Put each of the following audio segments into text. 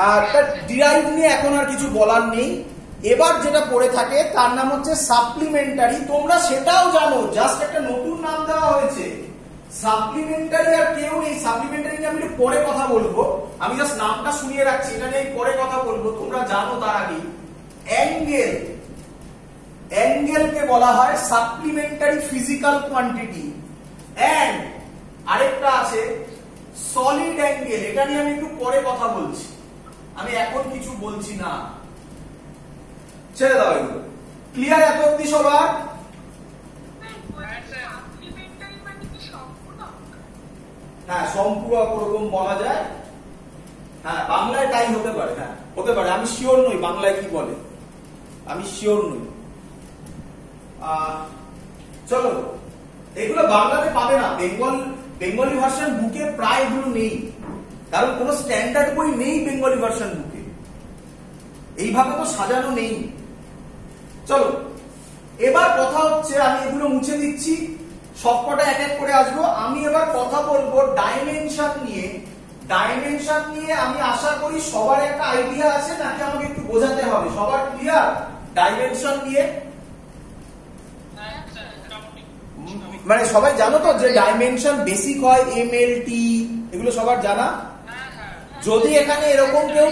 আর তার ডিরাইভ নিয়ে এখন আর কিছু বলার নেই। এবার যেটা পড়ে থাকে, তার নাম হচ্ছে সাপ্লিমেন্টারি তোমরা সেটাও জানো জাস্ট একটা নতুন নাম দেওয়া হয়েছে। সাপ্লিমেন্টারি আর কেউ নেই। সাপ্লিমেন্টারি নিয়ে আমি পরে কথা বলব। আমি জাস্ট নামটা শুনিয়ে রাখছি, এটা নিয়ে পরে কথা বলব। তোমরা জানো তার আগে। অ্যাঙ্গেল। অ্যাঙ্গেলকে বলা হয় সাপ্লিমেন্টারি ফিজিক্যাল কোয়ান্টিটি অ্যান্ড আরেকটা আছে সলিড অ্যাঙ্গেল এটা নিয়ে আমি একটু পরে কথা বলছি। আমি এখন কিছু বলছি না। ছেড়ে দাও এগুলো। ক্লিয়ার এত অব্দি সবার? হ্যাঁ সম্পূরক ওরকম বলা যায়? হ্যাঁ বাংলায় তাই হতে পারে হ্যাঁ হতে পারে। আমি শিওর নই বাংলায় কি বলে। আমি শিওর নই। আহ, চলো এগুলো বাংলাতে পাবে না। বেঙ্গল বেঙ্গলি ভার্সন বুকে প্রায় এগুলো নেই। কারণ কোনো স্ট্যান্ডার্ড বই নেই বেঙ্গলি ভার্সন বুকে এইভাবে তো সাজানো নেই। চলো, এবার কথা হচ্ছে, আমি এগুলো মুছে দিচ্ছি। সবকটা এক এক করে আসব। আমি এবার কথা বলব ডাইমেনশন নিয়ে। ডাইমেনশন নিয়ে আমি আশা করি সবার একটা আইডিয়া আছে, নাকি আমাকে একটু বোঝাতে হবে? সবার ক্লিয়ার ডাইমেনশন নিয়ে? মানে সবাই জানো তো যে ডাইমেনশন বেসিক হয় এম এল টি এগুলো সবার জানা? যদি এখানে এরকম কেউ,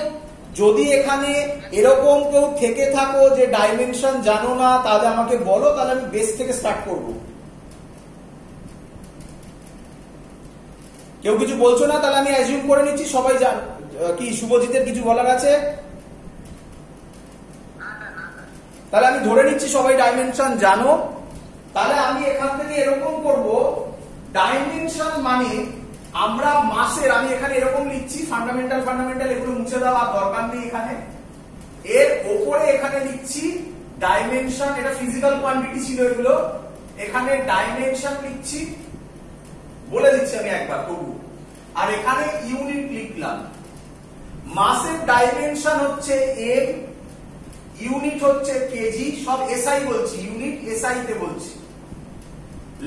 যদি এখানে এরকম কেউ থেকে থাকো যে ডাইমেনশন জানো না, তাহলে আমাকে বলো, তাহলে আমি বেস থেকে স্টার্ট করব। কেউ কিছু বলছো না, তাহলে আমি অ্যাজিউম করে নিচ্ছি, সবাই জান কি শুভজিতের কিছু বলার আছে? তাহলে আমি ধরে নিচ্ছি সবাই ডাইমেনশন জানো। তাহলে আমি এখান থেকে এরকম করব ডাইমেনশন মানে আমরা মাসের, আমি এখানে এরকম লিখছি ফান্ডামেন্টাল ফান্ডামেন্টাল এগুলো মুছে দেওয়া দরকার নেই এখানে। এর ওপরে এখানে লিখছি ডাইমেনশন এটা ফিজিক্যাল কোয়ান্টিটি ছিল এগুলো। এখানে ডাইমেনশন লিখছি, বলে দিচ্ছি আমি একবার, তবু। আর এখানে ইউনিট লিখলাম। মাসের ডাইমেনশন হচ্ছে এম ইউনিট হচ্ছে কেজি সব এসআই বলছি ইউনিট এসআই তে বলছি।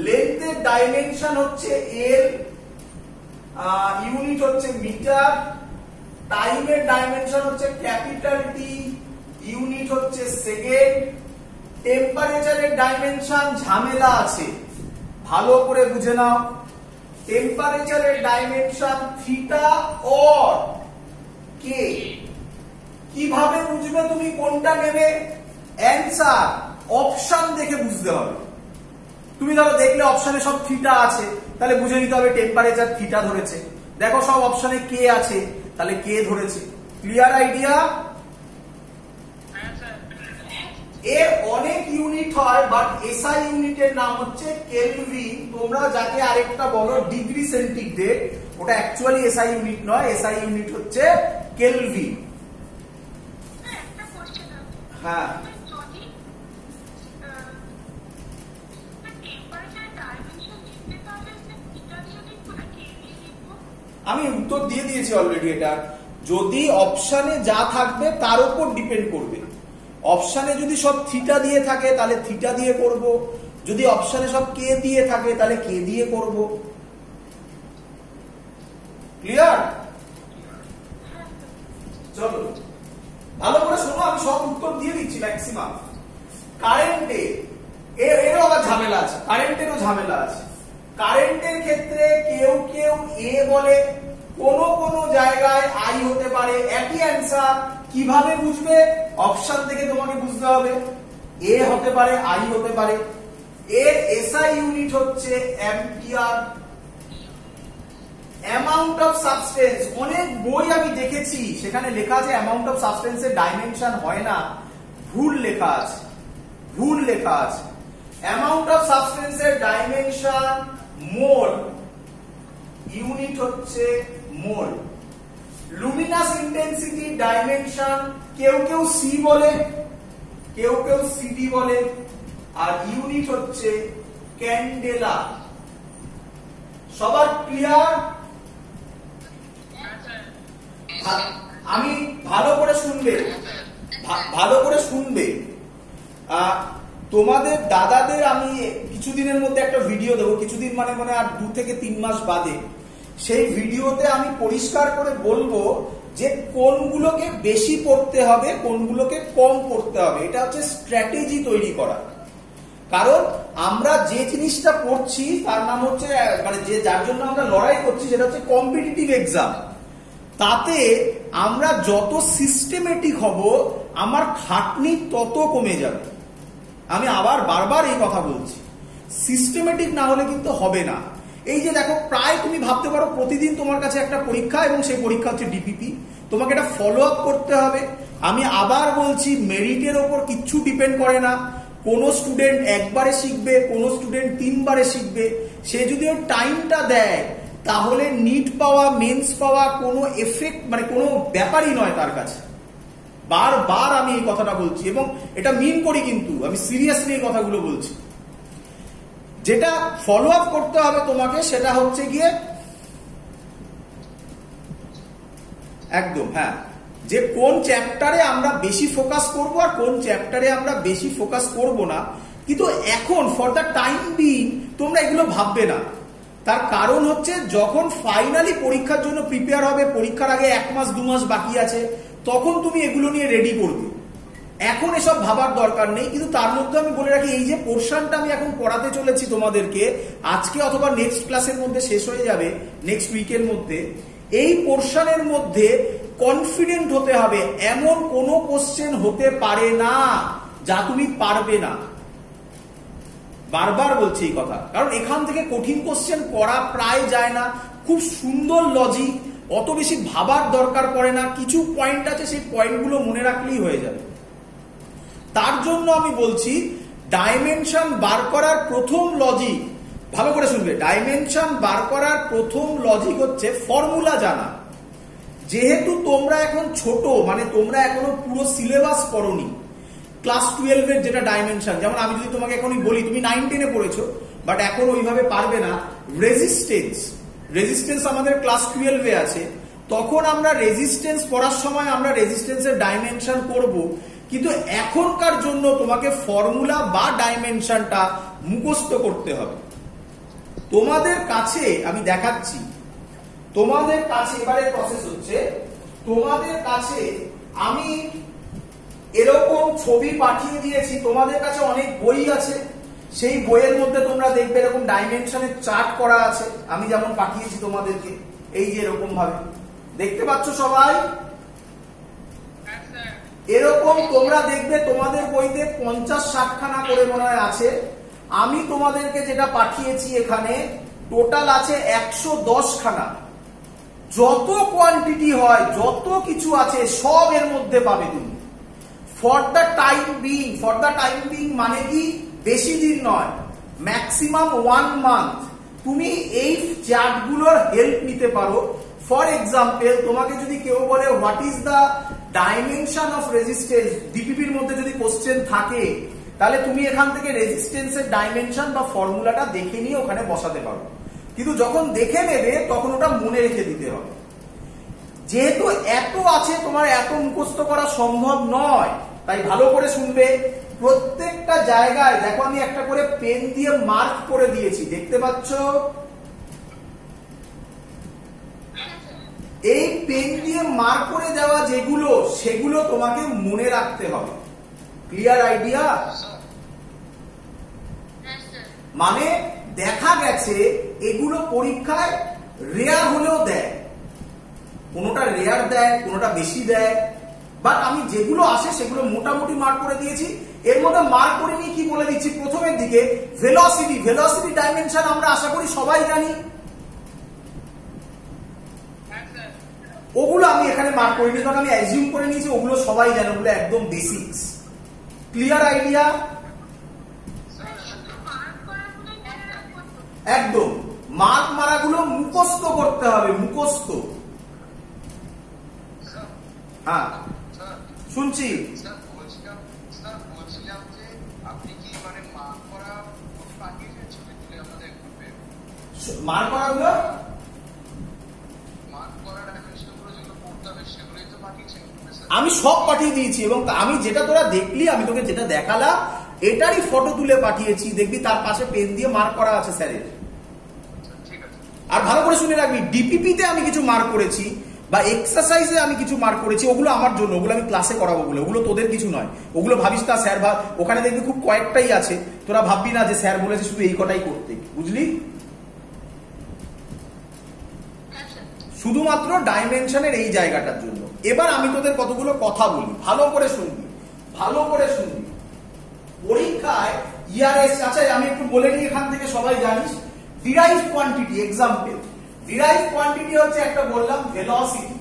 লেন্থের ডাইমেনশন হচ্ছে এল ইউনিট হচ্ছে মিটার টাইমের ডাইমেনশন হচ্ছে ক্যাপিটাল টি ইউনিট হচ্ছে সেকেন্ড টেম্পারেচারের ডাইমেনশন ঝামেলা আছে। ভালো করে বুঝে নাও। টেম্পারেচারের ডাইমেনশন থিটা অর কে কীভাবে বুঝবে তুমি কোনটা নেবে? অ্যান্সার অপশন দেখে বুঝতে হবে। তুমি ধরো দেখলে অপশনে সব থিটা আছে, তাহলে বুঝে নিতে হবে টেম্পারেচার থিটা ধরেছে। দেখো সব অপশনে কে আছে, তাহলে কে ধরেছে। ক্লিয়ার আইডিয়া এর অনেক ইউনিট হয় বাট এসআই ইউনিটের নাম হচ্ছে কেলভিন তোমরা যাকে আরেকটা বলো ডিগ্রি সেন্টিগ্রেড ওটা অ্যাকচুয়ালি এসআই ইউনিট নয় এসআই ইউনিট হচ্ছে কেলভিন হ্যাঁ। আমি উত্তর দিয়ে দিয়েছি অলরেডি এটা। যদি অপশানে যা থাকবে, তার উপর ডিপেন্ড করবে। অপশানে যদি সব থিটা দিয়ে থাকে, তাহলে থিটা দিয়ে করব। যদি অপশানে সব কে দিয়ে থাকে, তাহলে কে দিয়ে করব। ক্লিয়ার চলো। ভালো করে শোনো, আমি সব উত্তর দিয়ে দিচ্ছি ম্যাক্সিমাম কারেন্টে এরও আবার ঝামেলা আছে। কারেন্টেরও ঝামেলা আছে। কারেন্টের ক্ষেত্রে কেউ কেউ এ বলে, কোন কোন জায়গায় আই হতে পারে। একই অ্যান্সার কীভাবে বুঝবে? অপশন থেকে তোমাকে বুঝতে হবে। এ হতে পারে, আই হতে পারে। এর এসআই ইউনিট হচ্ছে অ্যাম্পিয়ার অ্যামাউন্ট অফ সাবস্টেন্স অনেক বই আমি দেখেছি, সেখানে লেখা আছে অ্যামাউন্ট অফ সাবস্টেন্সের ডাইমেনশন হয় না। ভুল লেখা আছে, ভুল লেখা আছে। অ্যামাউন্ট অফ সাবস্টেন্সের ডাইমেনশন মোল। ইউনিট হচ্ছে মোল। লুমিনাস ইন্টেন্সিটি ডাইমেনশন কেউ কেউ সি বলে, কেউ কেউ সিডি বলে, আর ইউনিট হচ্ছে ক্যান্ডেলা সবার ক্লিয়ার আমি ভালো করে শুনবে। ভালো করে শুনবে। তোমাদের দাদাদের আমি কিছুদিনের মধ্যে একটা ভিডিও দেবো। কিছুদিন মানে মানে আর দু থেকে তিন মাস বাদে। সেই ভিডিওতে আমি পরিষ্কার করে বলব যে কোনগুলোকে বেশি পড়তে হবে, কোনগুলোকে কম পড়তে হবে। এটা হচ্ছে স্ট্র্যাটেজি তৈরি করা। কারণ আমরা যে জিনিসটা পড়ছি, তার নাম হচ্ছে মানে যে, যার জন্য আমরা লড়াই করছি, সেটা হচ্ছে কম্পিটিটিভ এক্সাম তাতে আমরা যত সিস্টেমেটিক হব, আমার খাটনি তত কমে যাবে। আমি আবার বারবার এই কথা বলছি। সিস্টেমেটিক না হলে কিন্তু হবে না। এই যে দেখো, প্রায় তুমি ভাবতে পারো প্রতিদিন তোমার কাছে একটা পরীক্ষা এবং সেই পরীক্ষা হচ্ছে ডিপিপি তোমাকে এটা ফলো আপ করতে হবে। আমি আবার বলছি মেরিটের ওপর কিচ্ছু ডিপেন্ড করে না। কোনো স্টুডেন্ট একবারে শিখবে, কোনো স্টুডেন্ট তিনবারে শিখবে। সে যদি ওর টাইমটা দেয়, তাহলে নিট পাওয়া মেন্স পাওয়া কোনো এফেক্ট মানে কোনো ব্যাপারই নয় তার কাছে। বারবার আমি এই কথাটা বলছি এবং এটা মিন করি কিন্তু, আমি সিরিয়াসলি এই কথাগুলো বলছি। যেটা ফলো আপ করতে হবে তোমাকে সেটা হচ্ছে গিয়ে, একদম হ্যাঁ যে কোন চ্যাপ্টারে আমরা বেশি ফোকাস করব আর কোন চ্যাপ্টারে আমরা বেশি ফোকাস করব না। কিন্তু এখন ফর দ্য টাইম বিং তোমরা এগুলো ভাববে না। তার কারণ হচ্ছে, যখন ফাইনালি পরীক্ষার জন্য প্রিপেয়ার হবে, পরীক্ষার আগে এক মাস, দু মাস বাকি আছে তখন তুমি এগুলো নিয়ে রেডি করবে। এখন এসব ভাবার দরকার নেই, কিন্তু তার মধ্যে আমি বলে রাখি, এই যে পোর্শনটা আমি এখন পড়াতে চলেছি তোমাদেরকে, আজকে অথবা নেক্সট ক্লাসের মধ্যে শেষ হয়ে যাবে নেক্সট উইকের মধ্যে, এই পোর্শনের মধ্যে কনফিডেন্ট হতে হবে, এমন কোনো কোশ্চেন হতে পারে না, যা তুমি পারবে না। বারবার বলছি এই কথা, কারণ এখান থেকে কঠিন কোশ্চেন করা প্রায় যায় না, খুব সুন্দর লজিক অত বেশি ভাবার দরকার পড়ে না, কিছু পয়েন্ট আছে, সেই পয়েন্টগুলো মনে রাখলেই হয়ে যাবে। তার জন্য আমি বলছি ডাইমেনশন বার করার প্রথম লজিক ভালো করে শুনবে ডাইমেনশন বার করার প্রথম লজিক হচ্ছে ফর্মুলা জানা। যেহেতু তোমরা এখন ছোট মানে তোমরা এখনও পুরো সিলেবাস পড়নি ক্লাস টুয়েলভের যেটা ডাইমেনশন যেমন আমি যদি তোমাকে এখনই বলি, তুমি নাইন টেনে পড়েছো বাট এখন ওইভাবে পারবে না রেজিস্টেন্স রেজিস্টেন্স আমাদের ক্লাস টুয়েলভে আছে। তখন আমরা রেজিস্টেন্স পড়ার সময় আমরা রেজিস্টেন্সের ডাইমেনশন করব। কিন্তু এখনকার জন্য তোমাকে ফর্মুলা বা ডাইমেনশনটা মুখস্থ করতে হবে। তোমাদের কাছে, আমি দেখাচ্ছি। তোমাদের কাছে, এবারে প্রসেস হচ্ছে। তোমাদের কাছে আমি এরকম ছবি পাঠিয়ে দিয়েছি। তোমাদের কাছে অনেক বই আছে। সেই বইয়ের মধ্যে তোমরা দেখবে এরকম ডাইমেনশনের চার্ট করা আছে। আমি যেমন পাঠিয়েছি তোমাদেরকে, এই যে এরকম ভাবে দেখতে পাচ্ছ সবাই? এরকম তোমরা দেখবে তোমাদের বইতে পঞ্চাশ ষাটখানা করে মনে হয় আছে। আমি তোমাদেরকে যেটা পাঠিয়েছি এখানে টোটাল আছে একশো দশ খানা যত কোয়ান্টিটি হয়, যত কিছু আছে, সব এর মধ্যে পাবে তুমি। For the time being for the time being মানে কি? বেশি দিন নয় ম্যাক্সিমাম ওয়ান মান্থ তুমি এই চার্টগুলোর হেল্প নিতে পারো। ফর এক্সাম্পল তোমাকে যদি কেউ বলে what is the dimension of resistance ডিপিপির মধ্যে যদি কোশ্চেন থাকে, তাহলে তুমি এখান থেকে রেজিস্টেন্সের ডাইমেনশন বা ফর্মুলাটা দেখে নিয়ে ওখানে বসাতে পারো। কিন্তু যখন দেখে নেবে, তখন ওটা মনে রেখে দিতে হবে। যেহেতু এত আছে, তোমার এত মুখস্থ করা সম্ভব নয়, তাই ভালো করে শুনবে। প্রত্যেকটা জায়গায়, দেখো আমি একটা করে পেন দিয়ে মার্ক করে দিয়েছি, দেখতে পাচ্ছ? এই পেন দিয়ে মার্ক করে দেওয়া যেগুলো, সেগুলো তোমাকে মনে রাখতে হবে। ক্লিয়ার আইডিয়া মানে দেখা গেছে, এগুলো পরীক্ষায় রেয়ার হলেও দেয়। কোনোটা রেয়ার দেয়, কোনোটা বেশি দেয়। বাট আমি যেগুলো আসে, সেগুলো মোটামুটি মার্ক করে দিয়েছি। এর মধ্যে মার্ক করে নিয়ে কি বলে দিচ্ছি? প্রথমের দিকে ভেলোসিটি ভেলোসিটি ডাইমেনশন আমরা আশা করি সবাই জানি। ওগুলো আমি এখানে মার্ক করিনি কারণ আমি অ্যাজিউম করে নিয়েছি, ওগুলো সবাই জানে, ওগুলো একদম বেসিক্স ক্লিয়ার আইডিয়া একদম। মার্ক মারাগুলো মুখস্থ করতে হবে, মুখস্থ। হ্যাঁ। শুনছি? মার্ক করাগুলো আমি সব পাঠিয়ে দিয়েছি এবং আমি যেটা তোরা দেখলি আমি তোকে যেটা দেখালাম এটারই ফটো তুলে পাঠিয়েছি। দেখবি তার পাশে পেন দিয়ে মার্ক করা আছে স্যারের আর ভালো করে শুনে রাখবি ডিপিপিতে আমি কিছু মার্ক করেছি বা এক্সারসাইজে আমি কিছু মার্ক করেছি ওগুলো আমার জন্য ওগুলো আমি ক্লাসে করাবো বলে ওগুলো তোদের কিছু নয়। ওগুলো ভাবিস তা স্যার ভাব ওখানে দেখবি খুব কয়েকটাই আছে। তোরা ভাববি না যে স্যার বলেছে শুধু এই কটাই করতে বুঝলি হ্যাঁ স্যার শুধুমাত্র ডাইমেনশনের এই জায়গাটার জন্য। এবার আমি তোদের কতগুলো কথা বলি। ভালো করে শুনবি। ভালো করে শুনবি। পরীক্ষায় ইয়ারএস আচ্ছা আমি একটু বলে নিই এখান থেকে, সবাই জানিস? Derive quantity example derive quantity হচ্ছে একটা বললাম ভেলোসিটি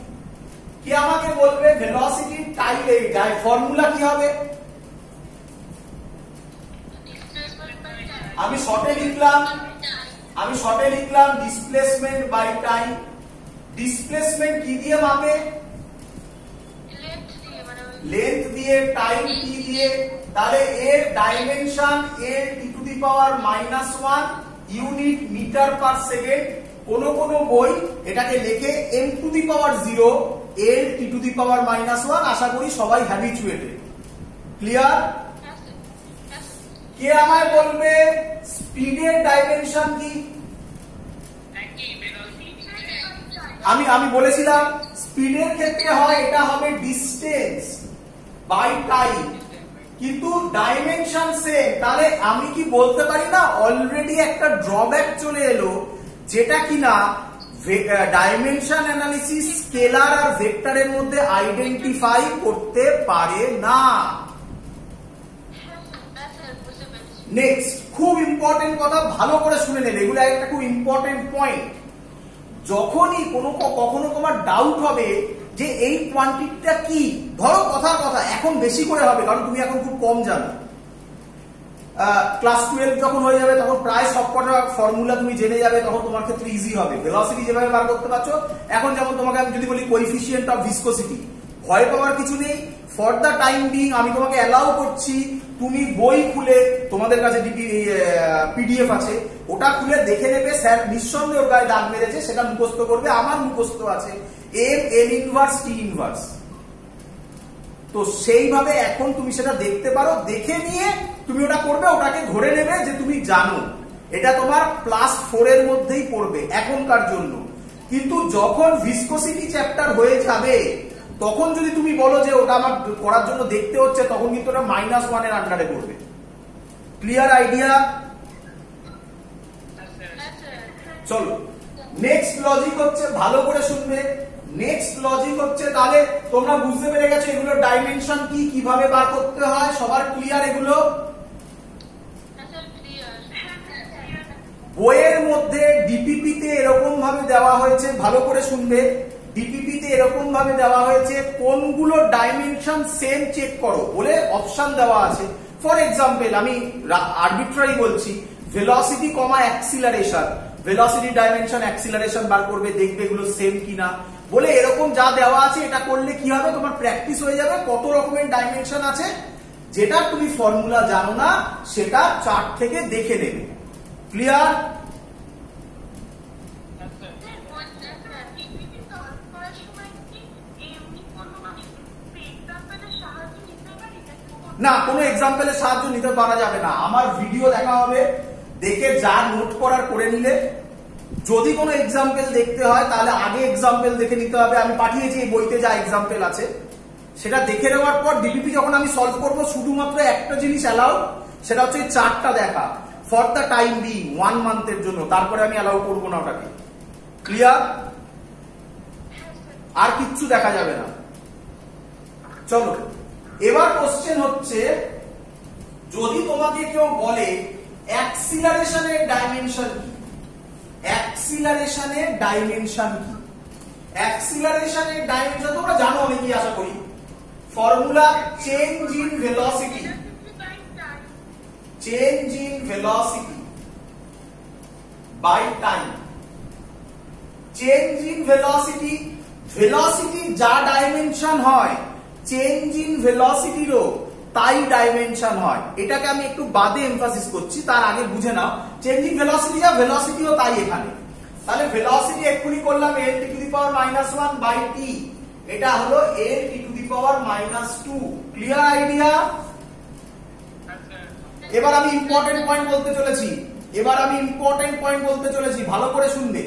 কে আমাকে বলবে ভেলোসিটি এই ফর্মুলা কি হবে? টাইম আমি শর্টে লিখলাম। আমি শর্টে লিখলাম ডিসপ্লেসমেন্ট বাই টাইম ডিসপ্লেসমেন্ট কি দিয়ে মাপে? লেন্থ দিয়ে মানে ওই লেন্থ দিয়ে টাইম টি দিয়ে। তাহলে এর ডাইমেনশন এর T to the power minus one unit metre per second কোন কোন বই এটাকে লেখে M to the power zero এর T to the power minus one আশা করি সবাই হ্যাবিচুয়েটেড ক্লিয়ার কে আমায় বলবে? স্পিডের ডাইমেনশন কি? আমি আমি বলেছিলাম স্পিডের ক্ষেত্রে হয়, এটা হবে ডিস্টেন্স বাই টাইম কিন্তু ডাইমেনশন সেম তাহলে আমি কি বলতে পারি না অলরেডি একটা ড্রব্যাক চলে এলো, যেটা কিনা ডাইমেনশন অ্যানালিসিস স্কেলার আর ভেক্টরের মধ্যে আইডেন্টিফাই করতে পারে না। নেক্সট খুব ইম্পর্টেন্ট কথা, ভালো করে শুনে নেবে এগুলো একটা খুব ইম্পর্টেন্ট পয়েন্ট যখনই কোনো কখনো তোমার ডাউট হবে যে এই কোয়ান্টিটিটা কি? ধরো কথার কথা, এখন বেশি করে হবে, কারণ তুমি এখন খুব কম জানো। ক্লাস টুয়েলভ যখন হয়ে যাবে, তখন প্রায় সবকটা ফর্মুলা তুমি জেনে যাবে, তখন তোমার ক্ষেত্রে ইজি হবে। ভেলোসিটি যেভাবে বার করতে পারছ, এখন যেমন তোমাকে আমি যদি বলি কোইফিসিয়েন্ট অফ ভিসকোসিটি ভয় পাওয়ার কিছু নেই। ফর দ্য টাইম বিং আমি তোমাকে অ্যালাউ করছি তুমি বই খুলে তোমাদের কাছে পিডিএফ আছে, ওটা খুলে দেখে নেবে, স্যার নিঃসন্দেহে ওর গায়ে দাগ মেরেছে, সেটা মুখস্থ করবে, আমার মুখস্থ আছে, M L inverse, T inverse. তো সেইভাবে এখন তুমি সেটা দেখতে পারো, দেখে নিয়ে তুমি ওটা করবে, ওটাকে ধরে নেবে যে তুমি জানো, এটা তোমার প্লাস ফোর এর মধ্যেই পড়বে এখনকার জন্য। কিন্তু যখন ভিসকোসিটি চ্যাপ্টার হয়ে যাবে তখন যদি তুমি বলো যে ওটা আমার করার জন্য দেখতে হচ্ছে, তখন কিন্তু ওটা মাইনাস ওয়ানের আন্ডারে পড়বে। ক্লিয়ার আইডিয়া চলো। নেক্সট লজিক হচ্ছে ভালো করে শুনবে। নেক্সট লজিক হচ্ছে তাহলে তোমরা বুঝতে পেরে গেছো এগুলো ডাইমেনশন কি, কীভাবে বার করতে হয়, সবার ক্লিয়ার এগুলো? বইয়ের মধ্যে ডিপিপিতে এরকম ভাবে দেওয়া হয়েছে, ভালো করে শুনবে। ডিপিপি তে এরকম ভাবে দেওয়া হয়েছে, কোনগুলো ডাইমেনশন সেম চেক করো বলে অপশন দেওয়া আছে। ফর এক্সাম্পল আমি আরবিট্রারি বলছি velocity comma acceleration velocity dimension acceleration বার করবে, দেখবে এগুলো সেম কিনা। বলে এরকম যা দেওয়া আছে, এটা করলে কি হবে? তোমার প্র্যাকটিস হয়ে যাবে, কত রকমের ডাইমেনশন আছে, যেটা তুমি ফর্মুলা জানো না, সেটা চার্ট থেকে দেখে নেবে। ক্লিয়ার না কোনো এক্সাম্পলের সাহায্য নিতে পারা যাবে না। আমার ভিডিও দেখা হবে দেখে যা নোট করার করে নিলে। যদি কোনো এক্সাম্পল দেখতে হয় তাহলে আগে এক্সাম্পল দেখে নিতে হবে। আমি পাঠিয়েছি এই বইতে যা এক্সাম্পল আছে। সেটা দেখে নেওয়ার পর ডিপিপি যখন আমি সলভ করব শুধুমাত্র একটা জিনিস অ্যালাউ সেটা হচ্ছে চারটা দেখা। For the time being one মান্থের জন্য। তারপরে আমি অ্যালাউ করব না ওটাকে। ক্লিয়ার আর কিচ্ছু দেখা যাবে না। চলো। এবার কোশ্চেন হচ্ছে, যদি তোমাকে কেউ বলে অ্যাক্সিলারেশনের ডাইমেনশন কি? অ্যাক্সিলারেশনের ডাইমেনশন কি? অ্যাক্সিলারেশনের ডাইমেনশন তোমরা জানো অনেকেই, আশা করি। Formula change in velocity change in velocity by time change in velocity velocity যা ডাইমেনশন হয় চেঞ্জ ইন ভেলোসিটিরও তাই ডাইমেনশন হয়। এটাকে আমি একটু বাদে এমফাসিস করছি, তার আগে বুঝে নাও। চেঞ্জিং ভেলোসিটি যা ভেলোসিটিও তাই এখানে। তাহলে ভেলোসিটি এক্ষুনি করলাম L T to the power minus one by T এটা হলো L T to the power minus two clear idea এবার আমি ইম্পর্টেন্ট পয়েন্ট বলতে চলেছি। এবার আমি ইম্পর্টেন্ট পয়েন্ট বলতে চলেছি। ভালো করে শুনবে।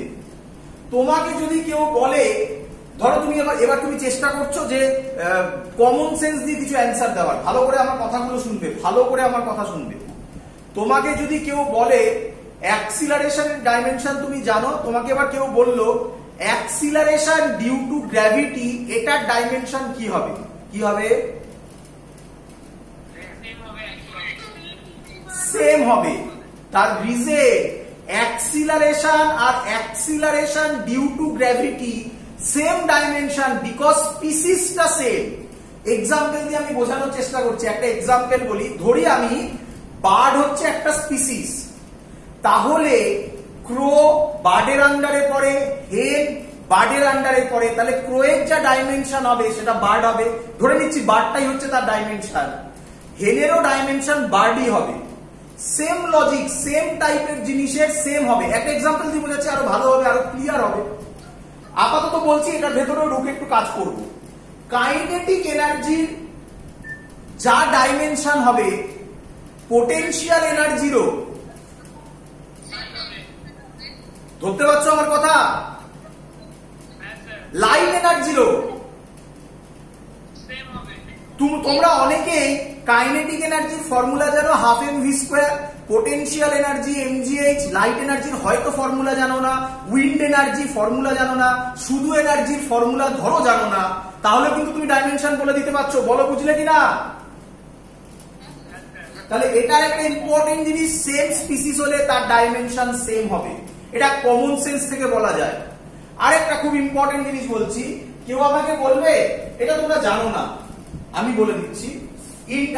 তোমাকে যদি কেউ বলে ধরো তুমি এবার এবার তুমি চেষ্টা করছ যে কমন সেন্স দিয়ে কিছু অ্যান্সার দেওয়ার। ভালো করে আমার কথাগুলো শুনবে, ভালো করে আমার কথা শুনবে। তোমাকে যদি কেউ বলে অ্যাক্সিলারেশনের ডাইমেনশন তুমি জানো? তোমাকে এবার কেউ বলল অ্যাক্সিলারেশন ডিউ টু গ্র্যাভিটি এটার ডাইমেনশন কি হবে? কি হবে? সেম হবে। তার রিজে acceleration R acceleration due to gravity same dimension because স্পিসিসটা same example দিয়ে আমি বোঝানোর চেষ্টা করছি, একটা এক্সাম্পল বলি। ধরি আমি, বার্ড হচ্ছে একটা স্পিসিস তাহলে ক্রো বার্ডের আন্ডারে পড়ে হেন বার্ডের আন্ডারে পড়ে, তাহলে ক্রোয়ের যা ডাইমেনশন হবে, সেটা বার্ড হবে। ধরে নিচ্ছি, বার্ডটাই হচ্ছে তার ডাইমেনশন হেনেরও ডাইমেনশন বার্ডই হবে। সেম লজিক সেম টাইপের জিনিসের সেম হবে। একটা এক্সাম্পল দিয়ে বোঝাচ্ছি আরও ভালো হবে, আরও ক্লিয়ার হবে। আপাতত বলছি এটার ভেতরে ঢুকে একটু কাজ করব। কাইনেটিক এনার্জির যা ডাইমেনশন হবে পোটেনশিয়াল এনার্জিরও ধরতে পারছ আমার কথা? লাইট এনার্জিরও তুমি তোমরা অনেকেই কাইনেটিক এনার্জির ফর্মুলা জানো half M V square potential energy MGH light এনার্জির হয়তো ফর্মুলা জানো না উইন্ড এনার্জি ফর্মুলা জানো না, শুধু এনার্জির ফর্মুলা ধরো জানো না, তাহলে কিন্তু তুমি ডাইমেনশন বলে দিতে পারছ, বলো বুঝলে কিনা? তাহলে এটা একটা ইম্পর্টেন্ট জিনিস সেম স্পিসিস হলে তার ডাইমেনশন সেম হবে। এটা কমন সেন্স থেকে বলা যায়। আরেকটা খুব ইম্পর্টেন্ট জিনিস বলছি, কেউ আমাকে বলবে, এটা তোমরা জানো না। আমি বলে দিচ্ছি।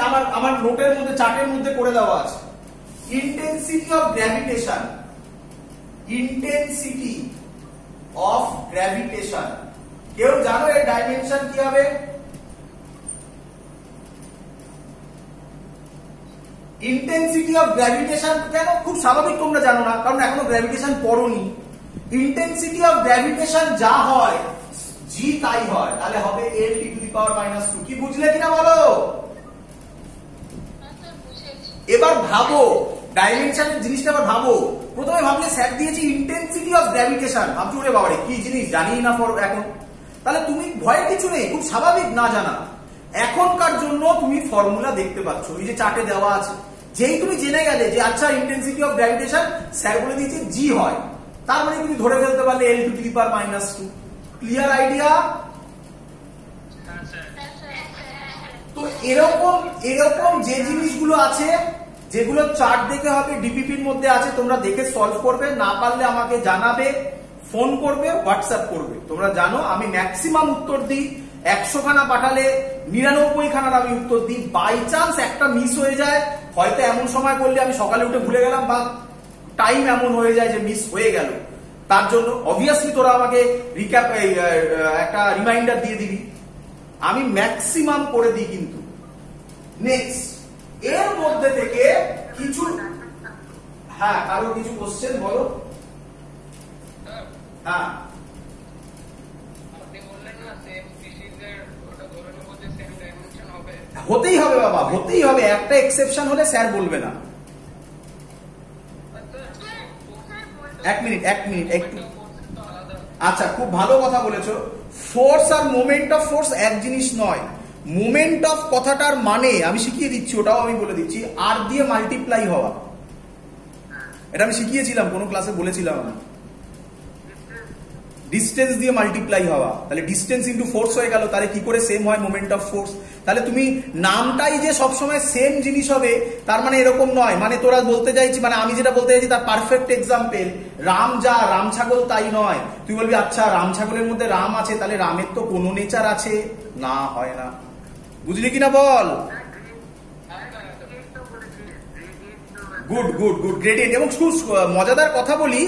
আমার আমার নোটের মধ্যে চার্টের মধ্যে করে দেওয়া আছে। Intensity of gravitation intensity of gravitation কেউ জানো এর ডাইমেনশন কি হবে? ইন্টেন্সিটি অফ গ্র্যাভিটেশন কেন? খুব স্বাভাবিক তোমরা জানো না কারণ এখনও গ্র্যাভিটেশন পড়োনি। ইন্টেন্সিটি অফ গ্র্যাভিটেশন যা হয় জি তাই হয় তাহলে হবে L T to the power minus two কি বুঝলে কিনা বলো? এবার ভাবো ডাইমেনশনের জিনিসটা আবার ভাবো। প্রথমে ভাবলে স্যার দিয়েছি ইন্টেন্সিটি অফ গ্র্যাভিটেশন ভাবছ ওরে বাবারে কি জিনিস? জানি না ফর এখন। তাহলে তুমি ভয়ের কিছু নেই খুব স্বাভাবিক না জানা। এখনকার জন্য তুমি ফর্মুলা দেখতে পাচ্ছ। এই যে চার্টে দেওয়া আছে। যেই তুমি জেনে গেলে যে আচ্ছা ইন্টেন্সিটি অফ গ্র্যাভিটেশন স্যার বলে দিয়েছে জি হয়। তার মানে তুমি ধরে ফেলতে পারলে L to the power minus two clear idea তো এরকম এরকম যে জিনিসগুলো আছে যেগুলো চার্ট দেখে হবে ডিপিপির মধ্যে আছে, তোমরা দেখে সলভ করবে, না পারলে আমাকে জানাবে ফোন করবে হোয়াটসঅ্যাপ করবে। তোমরা জানো, আমি ম্যাক্সিমাম উত্তর দিই একশো খানা পাঠালে নিরানব্বই খানার আমি উত্তর দিই। বাই চান্স একটা মিস হয়ে যায়, হয়তো এমন সময় করলে আমি সকালে উঠে ভুলে গেলাম বা টাইম এমন হয়ে যায় যে মিস হয়ে গেল। তার জন্য অবভিয়াসলি তোরা আমাকে রিক্যাপ একটা রিমাইন্ডার দিয়ে দিবি। আমি ম্যাক্সিমাম করে দিই কিন্তু। নেক্সট এর মধ্যে থেকে কিছু হ্যাঁ কারও কিছু কোশ্চেন বলো? হ্যাঁ। হতেই হবে বাবা হতেই হবে। একটা এক্সেপশন হলে স্যার বলবে না। এক মিনিট এক মিনিট একটু আচ্ছা খুব ভালো কথা বলেছ। ফোর্স আর মোমেন্ট অফ ফোর্স এক জিনিস নয়। মোমেন্ট অফ কথাটার মানে আমি শিখিয়ে দিচ্ছি, ওটাও আমি বলে দিচ্ছি, আর দিয়ে মাল্টিপ্লাই হওয়া। এটা আমি শিখিয়েছিলাম, কোনো ক্লাসে বলেছিলাম আমি। ডিস্টেন্স দিয়ে মাল্টিপ্লাই হওয়া। তাহলে ডিস্টেন্স ইন্টু ফোর্স হয়ে গেল, তাহলে কি করে সেম হয় মোমেন্ট অফ ফোর্স তাহলে তুমি নামটাই যে সবসময় সেম জিনিস হবে, তার মানে এরকম নয়। মানে তোরা বলতে চাইছি মানে আমি যেটা বলতে চাইছি, তার পারফেক্ট এক্সাম্পল রাম যা, রাম ছাগল তাই নয়। তুই বলবি আচ্ছা রাম ছাগলের মধ্যে রাম আছে, তাহলে রামের তো কোনো নেচার আছে? না, হয় না। বুঝলি কিনা বল? গুড গুড গুড গ্রেডিয়েন্ট এবং মজাদার কথা বলি,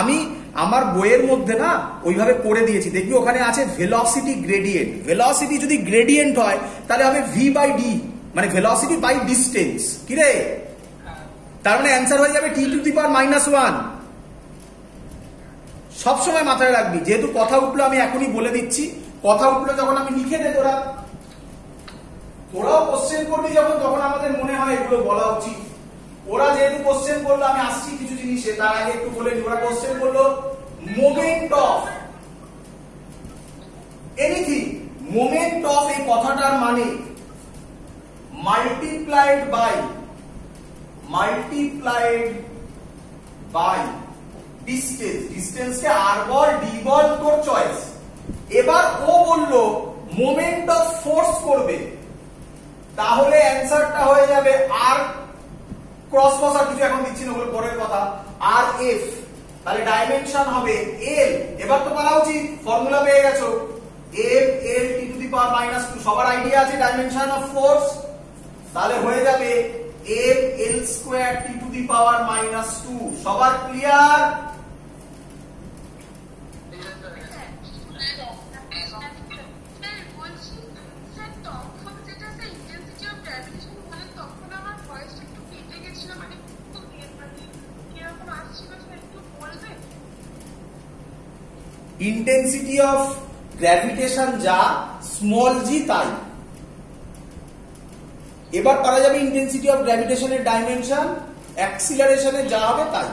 আমি আমার বইয়ের মধ্যে না ওইভাবে পড়ে দিয়েছি। দেখবি ওখানে আছে ভেলোসিটি গ্রেডিয়েন্ট ভেলোসিটি যদি গ্রেডিয়েন্ট হয়, তাহলে হবে ভি বাই ডি মানে ভেলোসিটি বাই ডিস্টেন্স কি রে? তার মানে অ্যান্সার হয়ে যাবে T to the power minus one সবসময় মাথায় রাখবি, যেহেতু কথা উঠল আমি এখনই বলে দিচ্ছি। কথা উঠল যখন আমি লিখে দে তোরা। তোরাও কোশ্চেন করবি যখন, তখন আমাদের মনে হয় এগুলো বলা উচিত। ওরা যেহেতু কোশ্চেন করল, আমি আসছি কিছু জিনিসে, তার আগে একটু বলে ওরা কোশ্চেন করল moment of anything moment of এই কথাটার মানে multiplied by multiplied by distance ডিস্টেন্সকে আর বল ডি বল তোর চয়েস এবার ও বলল মোমেন্ট অফ ফোর্স তাহলে অ্যান্সারটা হয়ে যাবে আর ক্রস বসা কিছু এখন দিচ্ছি না ওগুলো পরের কথা। আর এফ তাহলে ডাইমেনশন হবে এল এবার তো বলা উচিত ফর্মুলা পেয়ে গেছো। F L T to the power minus two সবার আইডিয়া আছে ডাইমেনশন অফ ফোর্স তাহলে হয়ে যাবে F L square T to the power minus two সবার ক্লিয়ার ইন্টেন্সিটি অফ গ্র্যাভিটেশন যা স্মল জি তাই। এবার পারা যাবে ইন্টেন্সিটি অফ গ্র্যাভিটেশনের ডাইমেনশন অ্যাক্সিলারেশনে যা হবে তাই।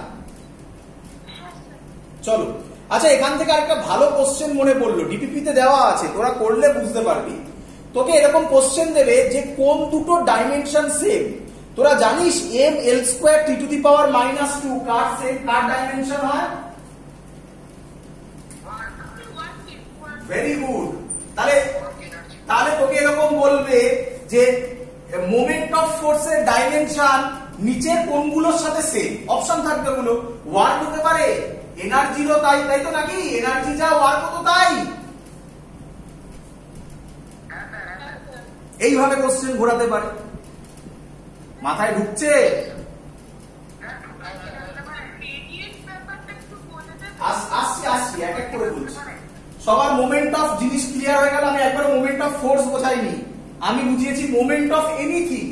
চলো। আচ্ছা এখান থেকে আরেকটা ভালো কোশ্চেন মনে পড়ল। ডিপিপি তে দেওয়া আছে, তোরা করলে বুঝতে পারবি। তোকে এরকম কোশ্চেন দেবে যে কোন দুটো ডাইমেনশন সেম তোরা জানিস M L square T to the power minus two car same কার ডাইমেনশন হয় one minute one very good তাহলে তাহলে তোকে এরকম বলবে যে মোমেন্ট অফ ফোর্সের ডাইমেনশন নিচের কোনগুলোর সাথে সেম অপশন থাকবে গুলো ওয়ার্ক হতে পারে। এনার্জিরও তাই তাই তো নাকি? এনার্জি যা ওয়ার্ক তো তাই। এইভাবে কোশ্চেন ঘোরাতে পারে। মাথায় ঢুকছে? আস- আসছি আসছি। এক এক সবার মোমেন্ট অফ জিনিস ক্লিয়ার হয়ে গেল, আমি একবার মোমেন্ট অফ ফোর্স বোঝাইনি। আমি বুঝিয়েছি মোমেন্ট অফ এনিথিং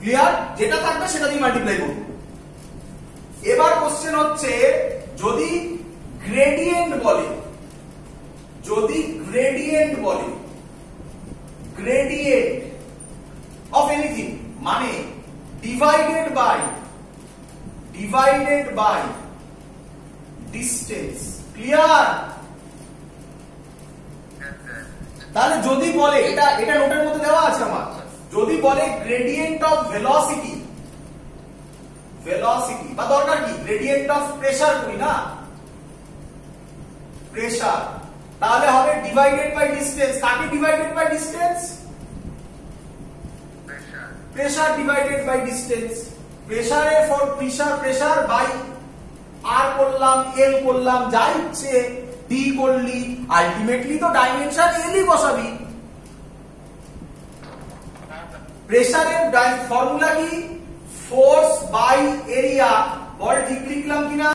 ক্লিয়ার যেটা থাকবে সেটা দিয়ে মাল্টিপ্লাই করব। এবার কোশ্চেন হচ্ছে, যদি গ্রেডিয়েন্ট বলে, যদি গ্রেডিয়েন্ট বলে গ্রেডিয়েন্ট অফ এনিথিং মানে divided by divided by distance clear তাহলে যদি বলে, এটা এটা নোটের মধ্যে দেওয়া আছে আমার, যদি বলে গ্রেডিয়েন্ট অফ ভেলোসিটি ভেলোসিটি বা দরকার কি? গ্রেডিয়েন্ট অফ প্রেসার করি না? প্রেসার তাহলে হবে ডিভাইডেড বাই ডিস্টেন্স কাকে divided by distance pressure divided by distance প্রেসারে ফর প্রেসার প্রেসার বাই আর করলাম এল করলাম, যা ইচ্ছে डी करलि आल्टिमेटलि तो डायमेंशन एल ही बसा प्रेसार फर्मूला की फोर्स बरिया बल ठीक लिखल क्या